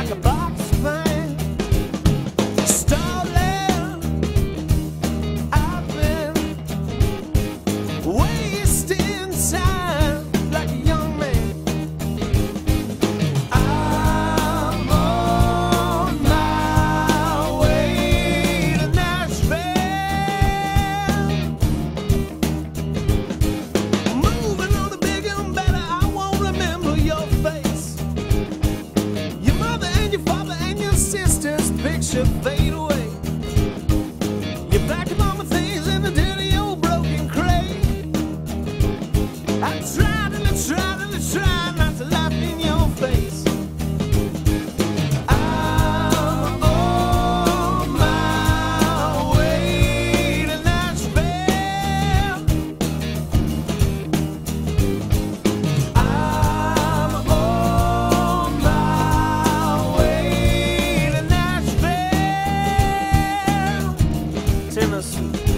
like a bomb. should fade away. Tennessee.